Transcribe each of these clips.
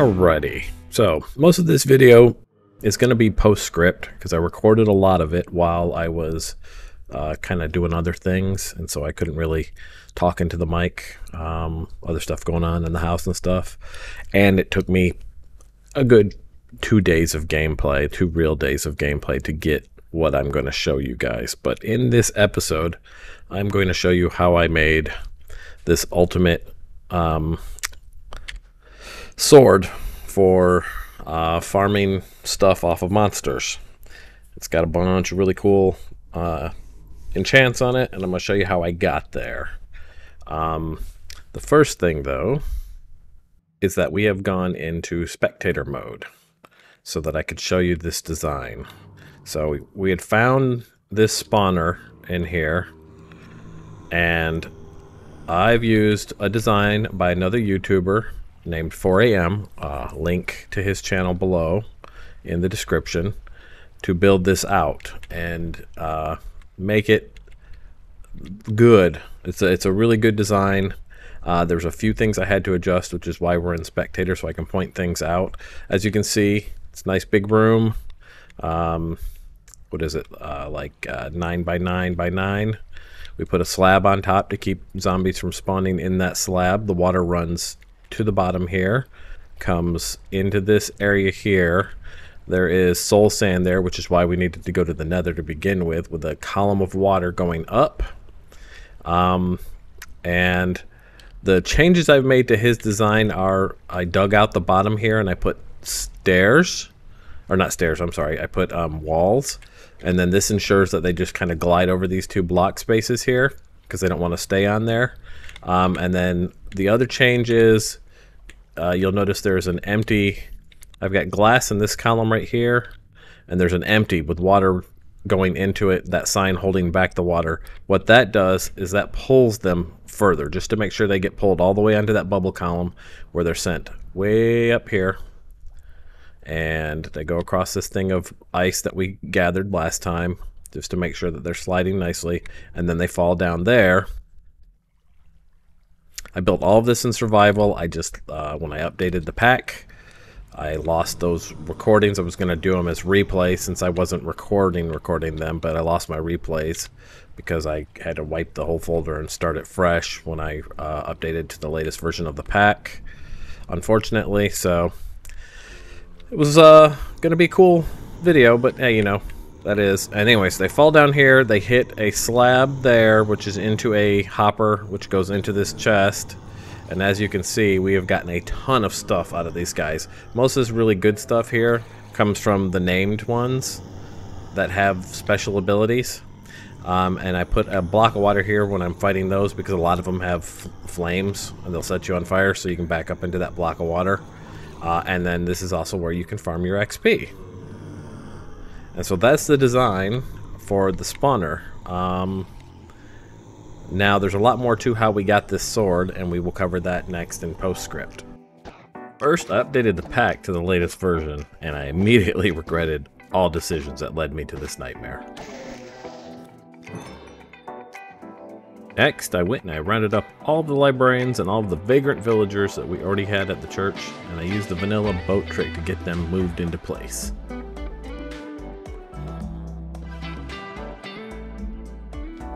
Alrighty, so most of this video is going to be postscript because I recorded a lot of it while I was uh, kind of doing other things, and so I couldn't really talk into the mic. Um, other stuff going on in the house and stuff, and it took me a good two days of gameplay, two real days of gameplay to get what I'm going to show you guys. But in this episode, I'm going to show you how I made this ultimate um, sword for uh, farming stuff off of monsters. It's got a bunch of really cool uh, enchants on it, and I'm going to show you how I got there. Um, the first thing, though, is that we have gone into spectator mode so that I could show you this design. So we, we had found this spawner in here, and I've used a design by another YouTuber named 4am, uh, link to his channel below in the description, to build this out and uh, make it good. It's a, it's a really good design. Uh, there's a few things I had to adjust, which is why we're in spectator, so I can point things out. As you can see, it's nice big room. Um, what is it? Uh, like uh, 9 by 9 by 9. We put a slab on top to keep zombies from spawning in that slab. The water runs to the bottom here, comes into this area here. There is soul sand there, which is why we needed to go to the nether to begin with, with a column of water going up. Um, and the changes I've made to his design are I dug out the bottom here and I put stairs, or not stairs, I'm sorry, I put um, walls. And then this ensures that they just kind of glide over these two block spaces here because they don't want to stay on there. Um, and then the other change is uh, you'll notice there's an empty, I've got glass in this column right here, and there's an empty with water going into it, that sign holding back the water. What that does is that pulls them further, just to make sure they get pulled all the way onto that bubble column where they're sent way up here. And they go across this thing of ice that we gathered last time, just to make sure that they're sliding nicely. And then they fall down there I built all of this in survival. I just, uh, when I updated the pack, I lost those recordings. I was going to do them as replay since I wasn't recording recording them, but I lost my replays because I had to wipe the whole folder and start it fresh when I uh, updated to the latest version of the pack, unfortunately. So it was uh, going to be a cool video, but hey, you know, that is. And anyways, they fall down here. They hit a slab there, which is into a hopper, which goes into this chest. And as you can see, we have gotten a ton of stuff out of these guys. Most of this really good stuff here comes from the named ones that have special abilities. Um, and I put a block of water here when I'm fighting those because a lot of them have flames and they'll set you on fire so you can back up into that block of water. Uh, and then this is also where you can farm your XP. And so that's the design for the spawner. Um, now there's a lot more to how we got this sword, and we will cover that next in postscript. First, I updated the pack to the latest version, and I immediately regretted all decisions that led me to this nightmare. Next, I went and I rounded up all the librarians and all the vagrant villagers that we already had at the church, and I used the vanilla boat trick to get them moved into place.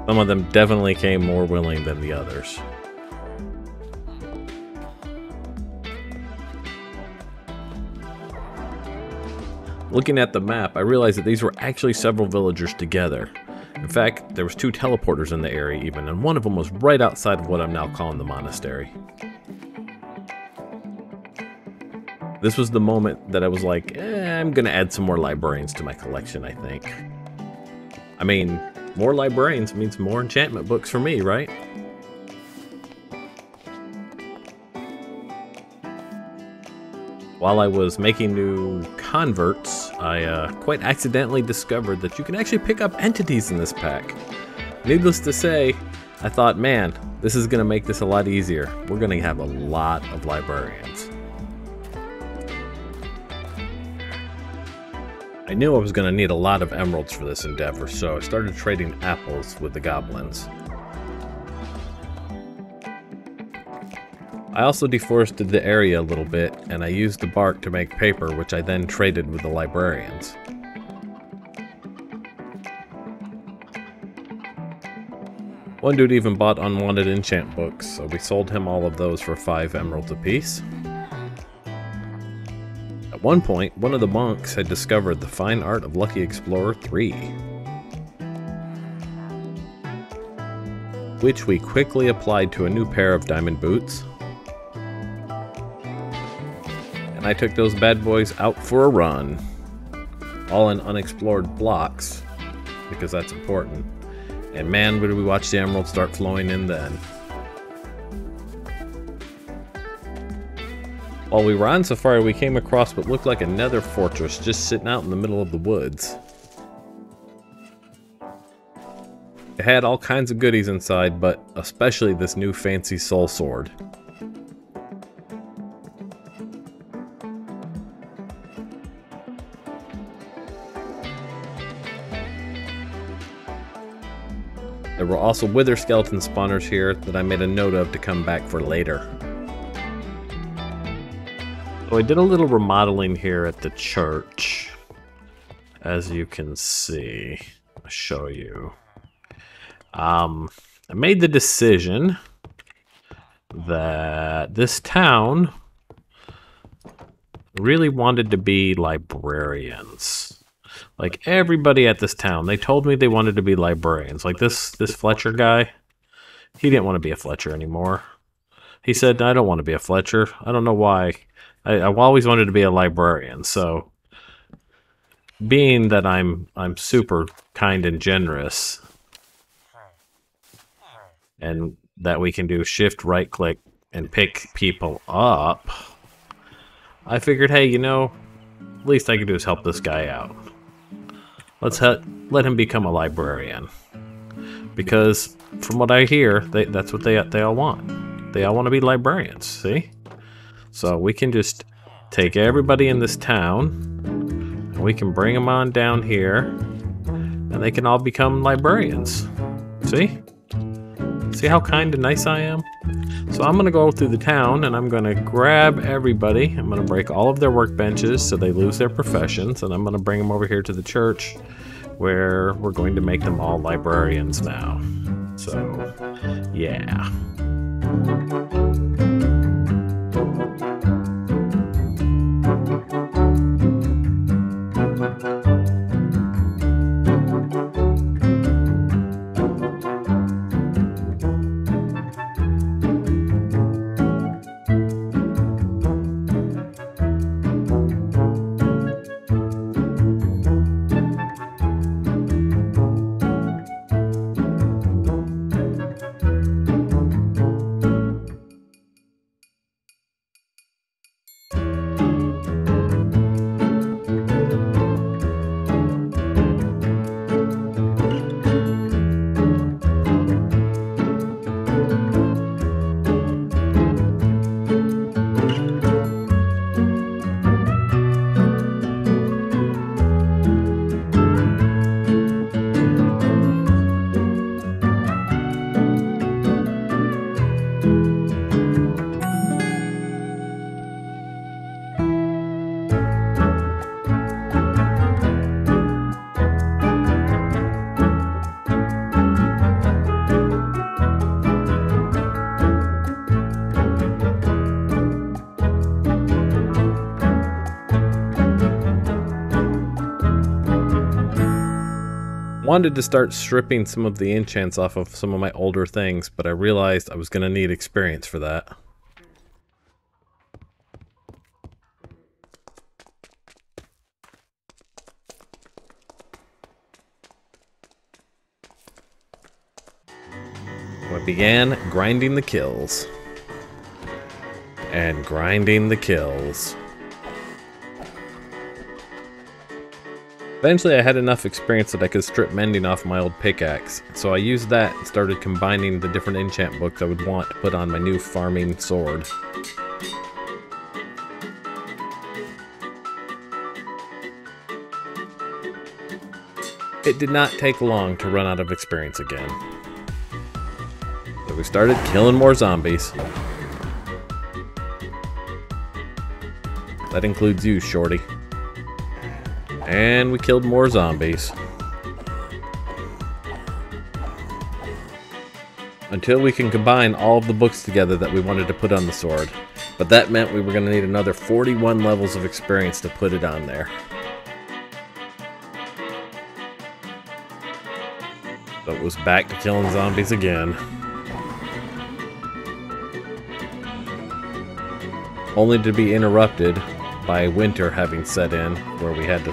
Some of them definitely came more willing than the others. Looking at the map, I realized that these were actually several villagers together. In fact, there was two teleporters in the area even, and one of them was right outside of what I'm now calling the monastery. This was the moment that I was like, eh, I'm gonna add some more librarians to my collection, I think. I mean, more librarians means more enchantment books for me, right? While I was making new converts, I uh, quite accidentally discovered that you can actually pick up entities in this pack. Needless to say, I thought, man, this is going to make this a lot easier. We're going to have a lot of librarians. I knew I was going to need a lot of emeralds for this endeavor, so I started trading apples with the goblins. I also deforested the area a little bit, and I used the bark to make paper, which I then traded with the librarians. One dude even bought unwanted enchant books, so we sold him all of those for 5 emeralds apiece. One point, one of the monks had discovered the fine art of Lucky Explorer 3. Which we quickly applied to a new pair of diamond boots. And I took those bad boys out for a run. All in unexplored blocks, because that's important. And man, would we watch the emeralds start flowing in then. While we were on safari, we came across what looked like another fortress just sitting out in the middle of the woods. It had all kinds of goodies inside, but especially this new fancy soul sword. There were also wither skeleton spawners here that I made a note of to come back for later. I did a little remodeling here at the church. As you can see, I'll show you. Um, I made the decision that this town really wanted to be librarians. Like everybody at this town, they told me they wanted to be librarians. Like this this Fletcher guy, he didn't want to be a Fletcher anymore. He said, "I don't want to be a Fletcher. I don't know why. I, I've always wanted to be a librarian." So, being that I'm I'm super kind and generous, and that we can do shift right click and pick people up, I figured, hey, you know, least I can do is help this guy out. Let's let him become a librarian. Because from what I hear, they, that's what they they all want. They all want to be librarians, see? So we can just take everybody in this town, and we can bring them on down here, and they can all become librarians. See? See how kind and nice I am? So I'm going to go through the town and I'm going to grab everybody. I'm going to break all of their workbenches so they lose their professions. And I'm going to bring them over here to the church where we're going to make them all librarians now. So, yeah. Wanted to start stripping some of the enchants off of some of my older things, but I realized I was going to need experience for that. I began grinding the kills. And grinding the kills. Eventually I had enough experience that I could strip mending off my old pickaxe, so I used that and started combining the different enchant books I would want to put on my new farming sword. It did not take long to run out of experience again. So we started killing more zombies. That includes you, Shorty. And we killed more zombies. Until we can combine all of the books together that we wanted to put on the sword. But that meant we were going to need another 41 levels of experience to put it on there. It was back to killing zombies again. Only to be interrupted by winter having set in, where we had to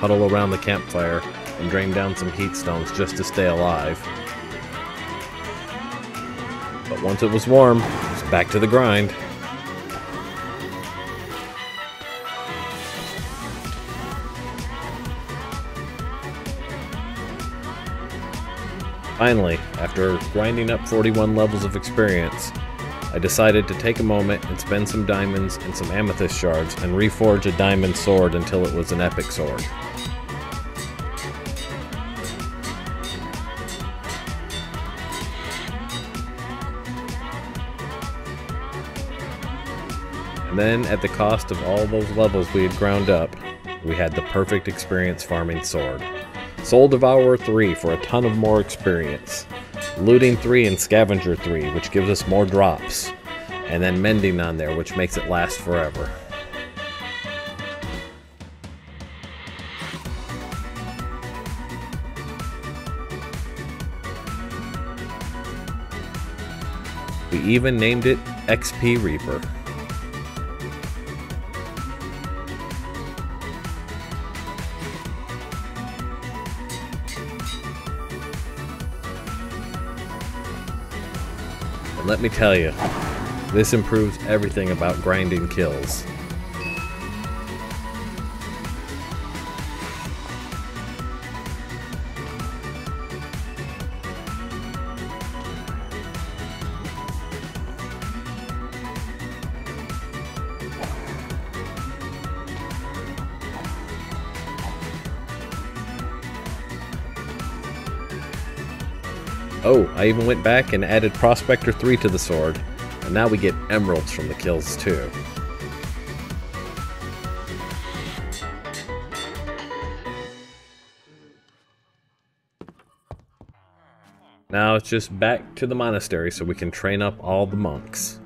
huddle around the campfire and drain down some heat stones just to stay alive. But once it was warm, it was back to the grind. Finally, after grinding up 41 levels of experience, I decided to take a moment and spend some diamonds and some amethyst shards and reforge a diamond sword until it was an epic sword. And then, at the cost of all those levels we had ground up, we had the perfect experience farming sword. Soul Devourer 3 for a ton of more experience. Looting 3 and Scavenger 3, which gives us more drops. And then Mending on there, which makes it last forever. We even named it XP Reaper. Let me tell you, this improves everything about grinding kills. Oh, I even went back and added Prospector 3 to the sword, and now we get emeralds from the kills too. Now it's just back to the monastery so we can train up all the monks.